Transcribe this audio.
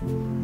了